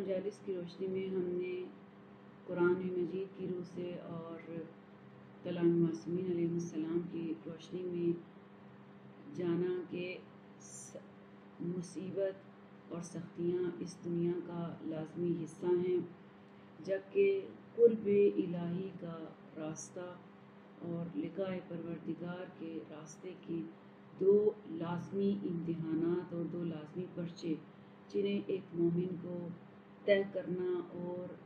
मजालिस की रोशनी में हमने कुरान मजीद की रूह से और कलाम मासूमीन सलाम की रोशनी में जाना कि मुसीबत और सख्तियाँ इस दुनिया का लाजमी हिस्सा हैं, जबकि कुर्ब इलाही का रास्ता और लिकाए परवरदिगार के रास्ते की दो लाजमी इम्तहानात और दो लाजमी पर्चे, जिन्हें एक मोमिन को तय करना और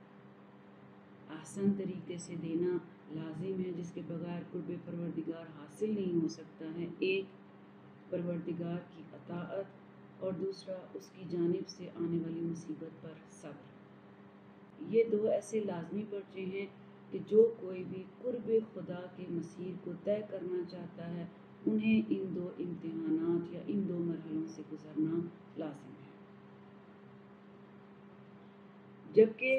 आसान तरीके से देना लाजिम है, जिसके बगैर कुर्ब परवरदिगार हासिल नहीं हो सकता है। एक, परवरदिगार की अताअत और दूसरा, उसकी जानब से आने वाली मुसीबत पर सब्र। ये दो ऐसे लाजमी पर्चे हैं कि जो कोई भी कुर्ब खुदा के मसीर को तय करना चाहता है, उन्हें इन दो इम्तहानात या इन दो मरहलों से गुजरना लाजिम है। जबकि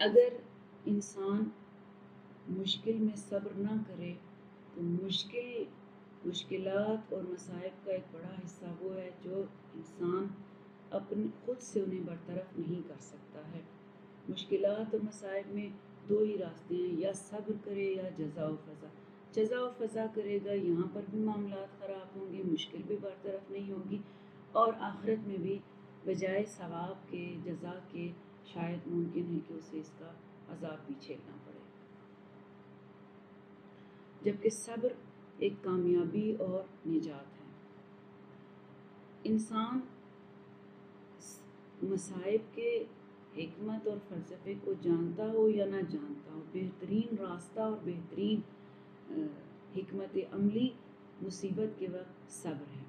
अगर इंसान मुश्किल में सब्र ना करे तो मुश्किल मुश्किल और मसाइब का एक बड़ा हिस्सा वो है जो इंसान अपने, खुद से उन्हें बरतरफ नहीं कर सकता है। मुश्किल और मसाइब में दो ही रास्ते हैं, या सब्र करे या जजा फजा। जजा फजा करेगा, यहाँ पर भी मामला ख़राब होंगे, मुश्किल भी बरतरफ नहीं होगी और आखिरत में भी बजाय सवाब के, जजा के शायद मुमकिन है कि उसे इसका अजाब भी झेलना पड़े। जबकि सब्र एक कामयाबी और निजात है। इंसान मसाइब के हमत और फ़लसफ़े को जानता हो या ना जानता हो, बेहतरीन रास्ता और बेहतरीन हमत अमली मुसीबत के वक्त सब्र है।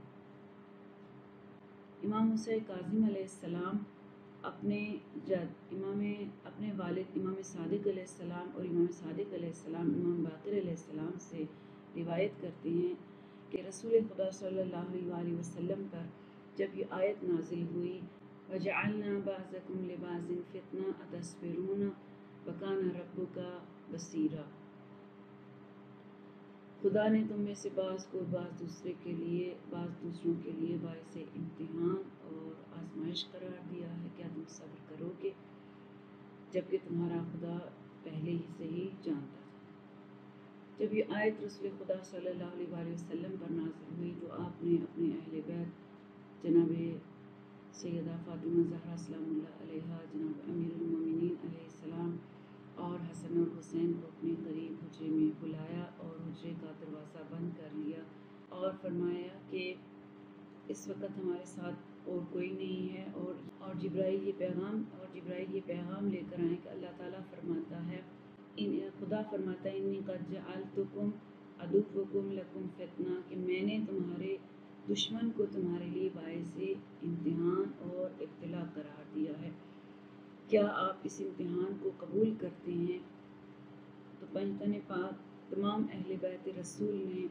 इमाम हुसैन काजिम सलाम अपने जद इमाम, अपने वालिद इमाम सादिक सलाम और इमाम सादिक सलाम, इमाम बाकर सलाम से रिवायत करते हैं कि रसूल खुदा सल्लल्लाहु अलैहि पर जब ये आयत नाजिल हुई वजालना बाज़कुम लिबाजिन फितना अतस्फिरून बकाना रब्बु का बसीरा. खुदा ने तुम में से बाज़ को बाज़ दूसरे के लिए, बाज़ दूसरों के लिए बायस इम्तहान और आजमाइश क्या तुम सब्र करोगे, जबकि तुम्हारा खुदा पहले ही से ही जानता था जब ये आयत रसूल खुदा सल्लल्लाहु अलैहि वसल्लम पर नाजिल हुई तो आपने अपने अहल बैत जनाब सैदा फ़ातिमा ज़हरा जनाब अमीरमिन और हसन और हुसैन को अपने करीब हुजरे में बुलाया और हजरे का दरवाज़ा बंद कर लिया और फरमाया कि इस वक्त हमारे साथ और कोई नहीं है और जब्राइल ये पैगाम और जब्राइल ये पैगाम लेकर आए कि अल्लाह ताला फरमाता है, इन, खुदा फरमाता है, इन्नी कद जअलतुकुम अदुफ़ुकुम लकुम फितना कि मैंने तुम्हारे दुश्मन को तुम्हारे लिए बायस इम्तहान और इब्तला करार दिया है। क्या आप इस इम्तहान को कबूल करते हैं? तो पंचतन पाक तमाम अहल बैत रसूल ने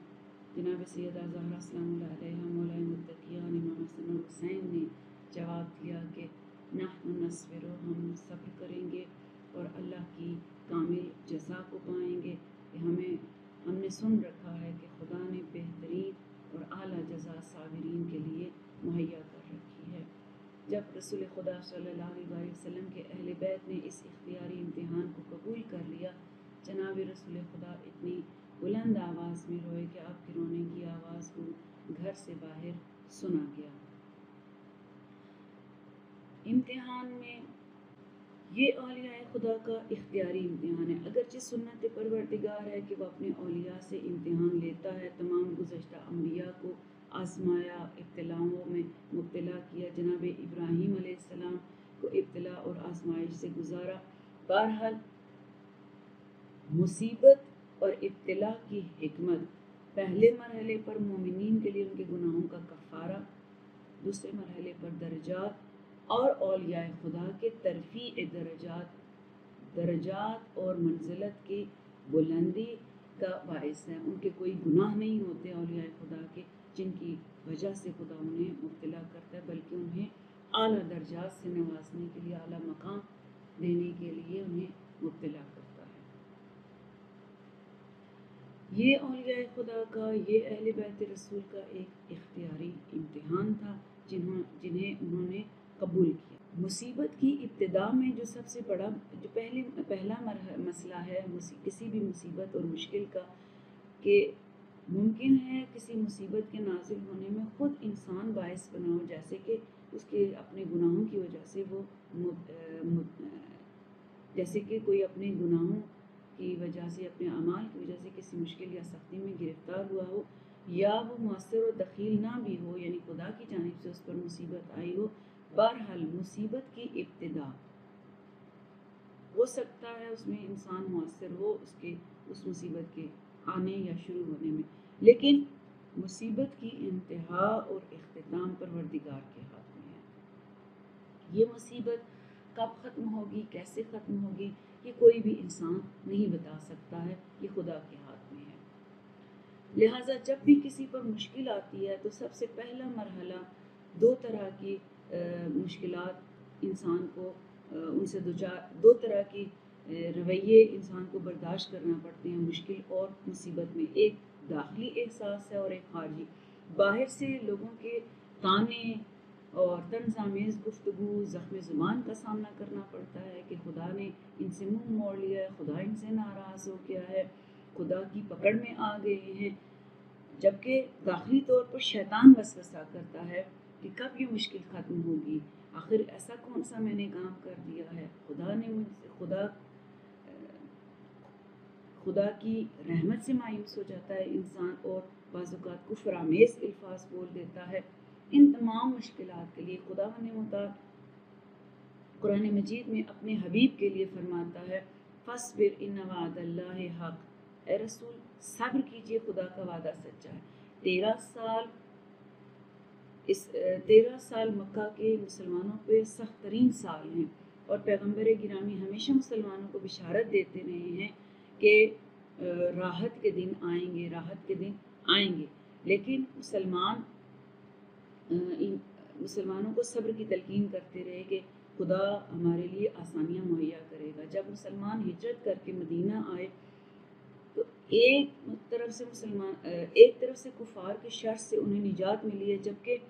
जनाब सैदा जहरा मौलामतकियान इमाम हसन हुसैन ने जवाब दिया कि नसवर हम सब्र करेंगे और अल्लाह की कामिल जजा को पाएँगे कि हमें, हमने सुन रखा है कि खुदा ने बेहतरीन और आला जजा साबरीन के लिए मुहैया कर रखी है। जब रसूल खुदा सल्लल्लाहु अलैहि वसल्लम के अहल बैत ने इस इख्तियारी इम्तहान को कबूल कर लिया, जनाब रसूल खुदा इतनी बुलंद आवाज़ में रोए कि आपके रोने की आवाज़ को घर से बाहर सुना गया। इम्तिहान में ये अलिया खुदा का इख्तियारी इम्तहान है। अगरचे सुन्नत परवरदिगार है कि वह अपने अलिया से इम्तहान लेता है, तमाम गुजशत अम्बिया को आजमाया, इब्तलाओं में मुबतला किया। जनाब इब्राहीम सलाम को इब्तला और आजमाइश से गुजारा। बहरहाल, मुसीबत और इब्तला की हमत पहले मरहले पर मोमिन के लिए उनके गुनाहों का कफ़ारा, दूसरे मरहले पर दर्जात और अलिया खुदा के तरफ़ी दर्जात दर्जात और मंजिलत की बुलंदी का बायस है। उनके कोई गुनाह नहीं होते अलिया खुदा के, जिनकी वजह से खुदा उन्हें मुबतला करता है, बल्कि उन्हें आला दर्जात से नवाजने के लिए, आला मकाम देने के लिए उन्हें मुबतला करता है। ये अलिया खुदा का, ये अहल बैत रसूल का एक इख्तियारी इम्तहान था, जिन्हों, जिन्हें उन्होंने कबूल किया। मुसीबत की इब्तदा में जो सबसे बड़ा जो पहले पहला मसला है किसी भी मुसीबत और मुश्किल का कि मुमकिन है किसी मुसीबत के नाजिल होने में ख़ुद इंसान बायस बना हो जैसे कि उसके अपने गुनाहों की वजह से वो मुद, मुद, जैसे कि कोई अपने गुनाहों की वजह से अपने अमाल की वजह से किसी मुश्किल या सख्ती में गिरफ़्तार हुआ हो या वो मौसर और दखील ना भी हो यानी खुदा की जानब से उस पर मुसीबत आई हो बहरहाल मुसीबत की इब्तदा। हो सकता है उसमें इंसान मौसर हो उसके, उस मुसीबत के आने या शुरू होने में। लेकिन मुसीबत की इंतहा और अख्ताम परवरदिगार के हाथ में है। ये मुसीबत कब ख़त्म होगी, कैसे ख़त्म होगी, ये कोई भी इंसान नहीं बता सकता है, ये खुदा के हाथ में है। लिहाजा जब भी किसी पर मुश्किल आती है तो सबसे पहला मरहला दो तरह की मुश्किल इंसान को उनसे दो चार दो तरह की रवैये इंसान को बर्दाश्त करना पड़ते हैं मुश्किल और मुसीबत में। एक दाखिली एहसास है और एक खारजी। बाहर से लोगों के ताने और तनजामेज़ गुफ्तु ज़ख्म ज़ुबान का सामना करना पड़ता है कि खुदा ने इनसे मुँह मोड़ लिया है, खुदा इनसे नाराज़ हो गया है, खुदा की पकड़ में आ गए हैं। जबकि दाखिली तौर पर शैतान वसवसा करता है कि कब ये मुश्किल ख़त्म होगी? आखिर ऐसा कौन सा मैंने काम कर दिया है? खुदा ने मुझसे, खुदा खुदा की रहमत से मायूस हो जाता है इंसान और बाज़ात कुफरामेज़ अल्फाज बोल देता है। इन तमाम मुश्किल के लिए खुदा ने कुरान मजीद में अपने हबीब के लिए फरमाता है, फसबिर इन हक। ए रसूल, सब्र कीजिए, खुदा का वादा सच्चा है। तेरह साल इस तेरह साल मक्का के मुसलमानों पे सख्त तरीन साल हैं और पैगंबर गिरामी हमेशा मुसलमानों को बिशारत देते रहे हैं कि राहत के दिन आएँगे, राहत के दिन आएँगे। लेकिन मुसलमान मुसलमानों को सब्र की तलकीन करते रहे कि खुदा हमारे लिए आसानियाँ मुहैया करेगा। जब मुसलमान हिजरत करके मदीना आए एक तरफ़ से मुसलमान एक तरफ़ से कुफार के शर से उन्हें निजात मिली है, जबकि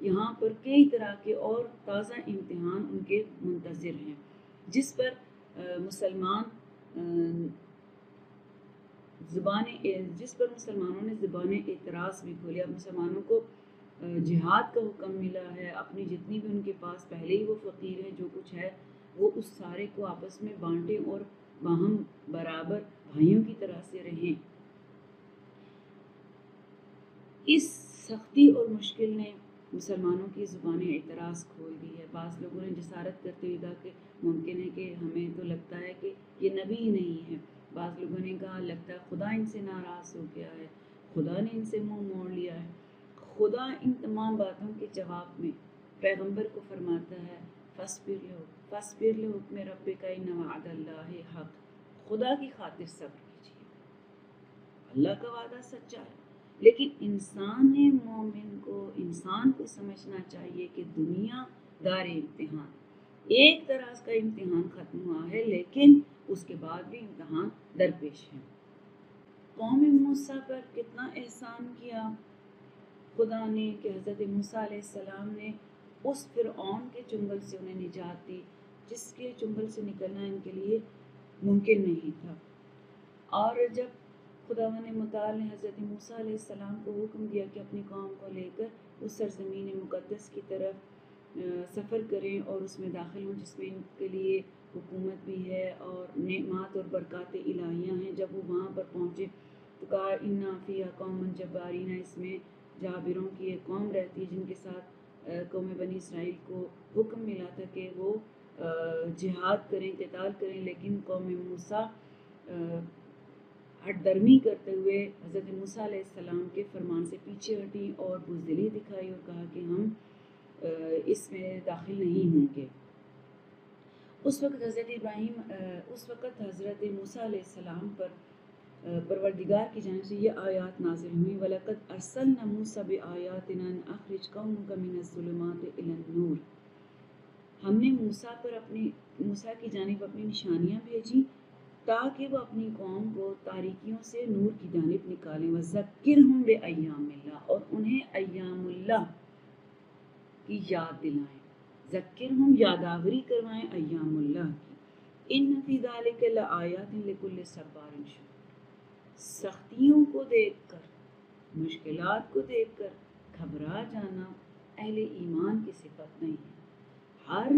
यहाँ पर कई तरह के और ताज़ा इम्तहान उनके मुंतज़र हैं, जिस पर मुसलमान ज़ुबान जिस पर मुसलमानों ने ज़ुबान एतराज़ भी खोलिया मुसलमानों को जिहाद का हुक्म मिला है, अपनी जितनी भी उनके पास पहले ही वो फ़कीर हैं, जो कुछ है, वो उस सारे को आपस में बांटें और बाहम बराबर भाइयों की तरह से रहें। इस सख्ती और मुश्किल ने मुसलमानों की ज़ुबान एतराज़ खोल दी है। बाज़ लोगों ने जसारत करते हुए कहा कि मुमकिन है कि हमें तो लगता है कि ये नबी ही नहीं है। बाज़ लोगों ने कहा, लगता है खुदा इनसे नाराज़ हो गया है। खुदा ने इनसे मुँह मोड़ लिया है। खुदा इन तमाम बातों के जवाब में पैगंबर को फरमाता है, फसबिर लो फसबिर लो में रब का हक। खुदा की खातिर सब्र कीजिए। अल्लाह का वादा सच्चा है। लेकिन इंसान मोमिन को इंसान को समझना चाहिए कि दुनिया दार इम्तिहान। एक तरह का इम्तिहान ख़त्म हुआ है, लेकिन उसके बाद भी इम्तहान दरपेश है। कौम मूसा पर कितना एहसान किया। खुदा ने कि हज़रत मूसा सलाम ने उस फिर के चुंगल से उन्हें निजात दी, जिसके चुंगल से निकलना इनके लिए मुमकिन नहीं था। और जब खुदा ने मुताल ने हज़रत मूसा को हुक्म दिया कि अपनी कौम को लेकर उस सरजमीन मुक़दस की तरफ़ सफ़र करें और उसमें दाखिल हों, जिसमें इनके लिए हुकूमत भी है और नेमात और बरक़ात इलाहियाँ हैं। जब वो वहाँ पर पहुँचे तो कहा, इन्ना कौम जब्बारीना इसमें जाबिरों की एक कौम रहती है, जिनके साथ कौम बनी इसराइल को हुक्म मिला था कि वो जिहाद करें कताल करें, लेकिन कौम मूसा हटदर्मी करते हुए हज़रत मूसा के फरमान से पीछे हटी और बुजदिली दिखाई और कहा कि हम इसमें दाखिल नहीं होंगे। उस वक्त हज़रत इब्राहिम उस वक्त हज़रत मूसा पर परवरदिगार की जानब से ये आयात नाजिल हुई वलकत अरसल नमूसा आयात अखरज कौम का मिनज़ुलमात नूर। हमने मूसा पर अपनी, मूसा की जानब अपनी निशानियाँ भेजी, ताकि वह अपनी कौम को तारीकियों से नूर की जानब निकालें। व ज़क्र हम बे अयामिल्ला और उन्हें अयामुल्ला की याद दिलाएँ। ज़क्र हम यादावरी करवाएँ अयामुल्ला की। इन नफीदाल के आयातिल सब्बारिन सख्तियों को देखकर, मुश्किलात को देखकर घबरा जाना अहले ईमान की सिफत नहीं है। हर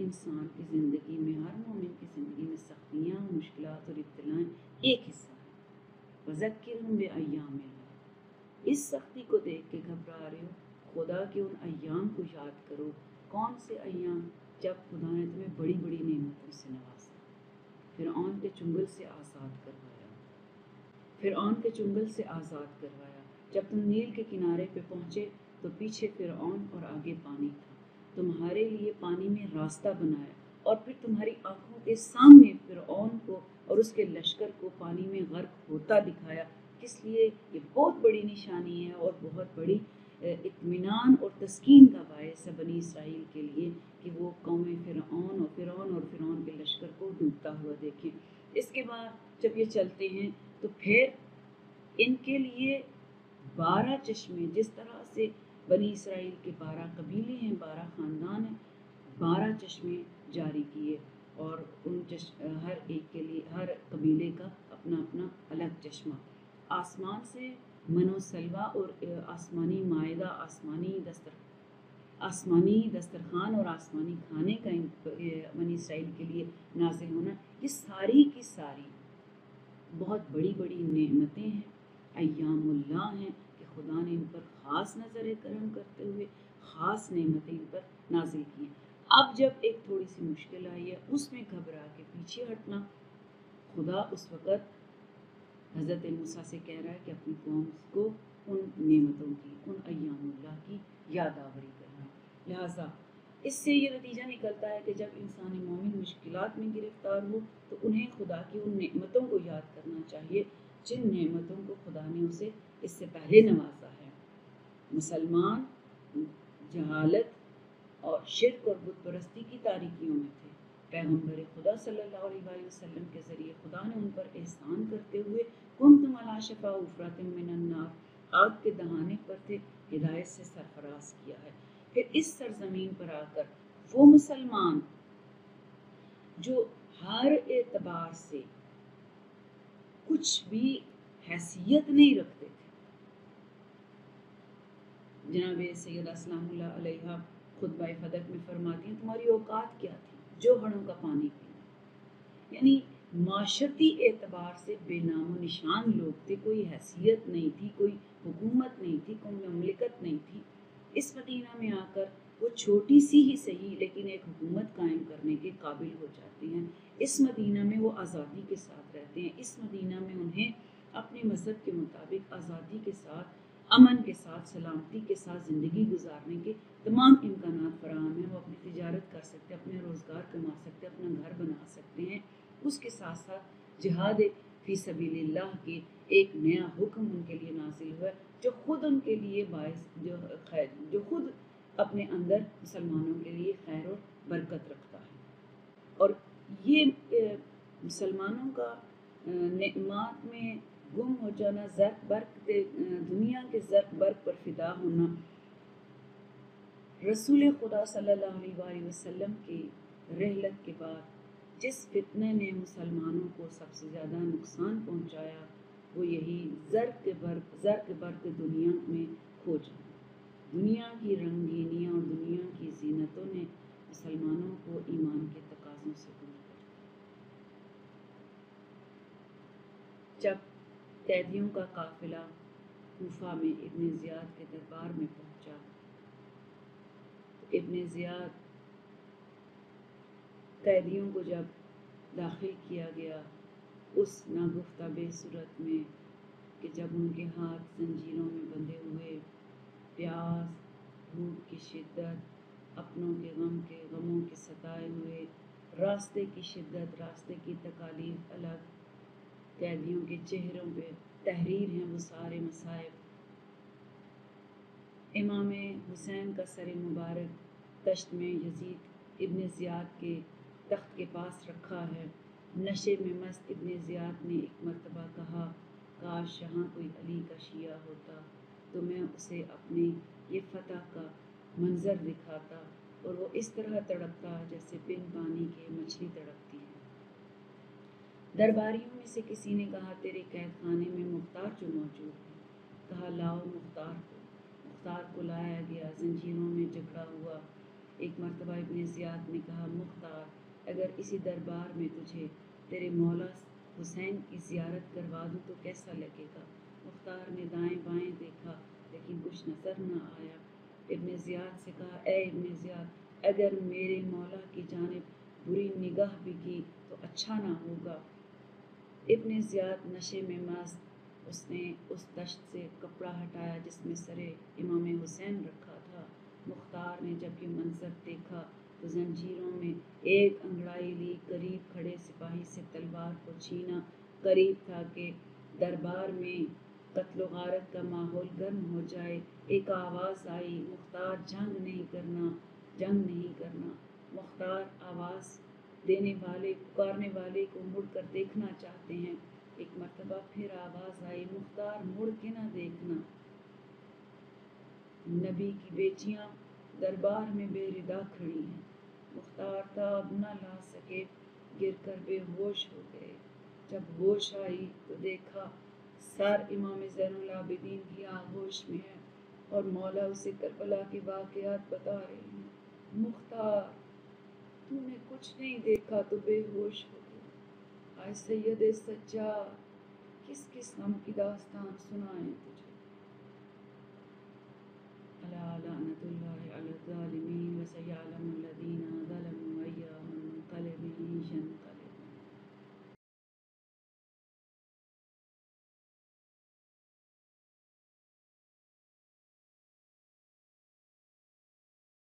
इंसान की ज़िंदगी में, हर मोमिन की ज़िंदगी में सख्तियाँ मुश्किल और इब्तलाएँ एक हिस्सा है। वज़क्र हम बे अयाम इस सख्ती को देख के घबरा रहे हो? खुदा के उन अयाम को याद करो। कौन से अयाम जब खुदा ने तुम्हें बड़ी बड़ी नेमतों से नवाजा। फिर आन के चुंगल से आज़ाद करवाया। फिर आन के चुंगल से आज़ाद करवाया। जब तुम नील के किनारे पे पहुँचे तो पीछे फिर और आगे पानी था। तुम्हारे लिए पानी में रास्ता बनाया और फिर तुम्हारी आँखों के सामने फिर को और उसके लश्कर को पानी में गर्क होता दिखाया। किस लिए? ये बहुत बड़ी निशानी है और बहुत बड़ी इतमान और तस्कीन का बायस है बनी इसराइल के लिए कि वो कौम फिर ओन और फिर और फिर के लश्कर को डूबता हुआ देखें। इसके बाद जब ये चलते हैं तो फिर इनके लिए बारह चश्मे जिस तरह से बनी इसराइल के बारह कबीले हैं, बारह ख़ानदान हैं, बारह चश्मे जारी किए और उन चश, हर एक के लिए, हर कबीले का अपना अपना अलग चश्मा। आसमान से मनोसलवा और आसमानी मायदा, आसमानी दस्तर, आसमानी दस्तरखान और आसमानी खाने का बनी इसराइल के लिए नाजिल होना, ये सारी की सारी बहुत बड़ी बड़ी नेमतें हैं अयामुल्ला हैं खुदा ने इन पर ख़ास नज़र करम करते हुए, ख़ास नेमतें इन पर नाजिल की अब जब एक थोड़ी सी मुश्किल आई है, उसमें घबरा के पीछे हटना, खुदा उस वक़्त हज़रत मूसा से कह रहा है कि अपनी कौम को उन नेमतों की, उन अयामुल्ला की यादावरी करना। लिहाजा, इससे ये नतीजा निकलता है कि जब इंसान मोमिन मुश्किल में गिरफ़्तार हो तो उन्हें खुदा की उन नेमतों को याद करना चाहिए, जिन नेमतों को खुदा ने उसे इससे पहले नवाजा है। मुसलमान, जहालत और शिरक और बुत परस्ती की तारीखियों में थे। पैगंबर खुदा सल्लल्लाहु अलैहि वसल्लम के ज़रिए खुदा ने उन पर एहसान करते हुए कुम तुम अलाशफ़ा उफ़रातनार आग के दहाने पर थे, हिदायत से सरफराज किया है। फिर इस सरजमीन पर आकर वो मुसलमान जो हर एतबार से कुछ भी हैसियत नहीं रखते थे जनाब सैद खुद बाई फदक में फरमाती हैं, तुम्हारी औकात क्या थी? जो हड़ों का पानी पीना। यानी माशरती एतबार से बेनाम निशान लोग थे, कोई हैसियत नहीं थी, कोई हुकूमत नहीं थी, कोई ममलिकत नहीं थी। इस मदीना में आकर वो छोटी सी ही सही, लेकिन एक हुकूमत कायम करने के काबिल हो जाती हैं। इस मदीना में वो आज़ादी के साथ रहते हैं। इस मदीना में उन्हें अपने मज़हब के मुताबिक आज़ादी के साथ अमन के साथ, सलामती के साथ ज़िंदगी गुजारने के तमाम इम्कान फराम हैं। वो अपनी तजारत कर सकते हैं, अपने रोज़गार कमा सकते हैं, अपना घर बना सकते हैं। उसके साथ साथ जहाद फ़ी सबील्ला के एक नया हुक्म उनके लिए नाजिल हुआ जो ख़ुद उनके लिए बायस, जो खैर, जो खुद अपने अंदर मुसलमानों के लिए खैर और बरकत रखता है। और ये मुसलमानों का नमात में गुम हो जाना जर्क बर्क दुनिया के जर्क बर्क पर फिदा होना। रसूल खुदा सल्लल्लाहु अलैहि वसल्लम की रहलत के बाद जिस फितने ने मुसलमानों को सबसे ज़्यादा नुकसान पहुँचाया, वो यही जर्क बर्क जर्क बर्क दुनिया में खो जाना दुनिया की रंगीनियाँ और दुनिया की जीनतों ने मुसलमानों को ईमान के तकाज़ों से दूर कर जब कैदियों का काफिला कोफा में इब्न ज़ियाद के दरबार में पहुँचा। तो इब्न ज़ियाद कैदियों को जब दाखिल किया गया, उस नागुफ्ता बेसूरत में कि जब उनके हाथ जंजीरों में बंधे हुए प्यास, भूख की शिद्दत, अपनों के गम के गमों के सताए हुए, रास्ते की शिद्दत, रास्ते की तकालीफ अलग कैदियों के चेहरों पे तहरीर हैं वो सारे मसायब। इमाम हुसैन का सर मुबारक तश्त में यजीद इब्न ज़ियाद के तख्त के पास रखा है। नशे में मस्त इबन ज़ियाद ने एक मरतबा कहा, काश यहाँ कोई अली का शिया होता तो मैं उसे अपने ये फतह का मंज़र दिखाता और वो इस तरह तड़पता जैसे बिन पानी के मछली तड़पती। दरबारियों में से किसी ने कहा, तेरे कैद खाने में मुख्तार जो मौजूद है? कहा, लाओ मुख्तार को। मुख्तार को लाया गया, जंजीरों में जकड़ा हुआ। एक मरतबा इबन ज़ियाद ने कहा, मुख्तार, अगर इसी दरबार में तुझे, तेरे मौला हुसैन की ज़ियारत करवा दूँ तो कैसा लगेगा? मुख्तार ने दाएँ बाएँ देखा, लेकिन कुछ नज़र न आया। इबन ज़ियाद से कहा, ए इब्ने ज़ियाद, अगर मेरे मौला की जानब बुरी निगाह भी की तो अच्छा ना होगा। इब्ने ज़ियाद नशे में मस्त उसने उस दश्त से कपड़ा हटाया जिसमें सरे इमाम हुसैन रखा था। मुख्तार ने जब ये मंजर देखा तो जंजीरों में एक अंगड़ाई ली, करीब खड़े सिपाही से तलवार को छीना। करीब था कि दरबार में कत्ल गारत का माहौल गर्म हो जाए। एक आवाज़ आई, मुख्तार, जंग नहीं करना, जंग नहीं करना। मुख्तार आवाज़ देने वाले, पुकारने वाले को मुड़ कर देखना चाहते हैं। एक मरतबा फिर आवाज़ आई, मुख्तार, मुड़ के ना देखना। नबी की बेटियाँ दरबार में बेरिदा खड़ी हैं। मुख्तार था अब न ला सके गिर कर बेहोश हो गए। जब होश आई तो देखा, सर इमाम जैनुलाबिदीन की आगोश में है और मौला उसे करबला के वाकयात बता रहे हैं। मुख्तार तूने कुछ नहीं देखा तो बेहोश हो गया आज सैयद सच्चा किस किस गम की दास्तान सुनाए तुझे? अला लानतुल्लाहि अला व सयालम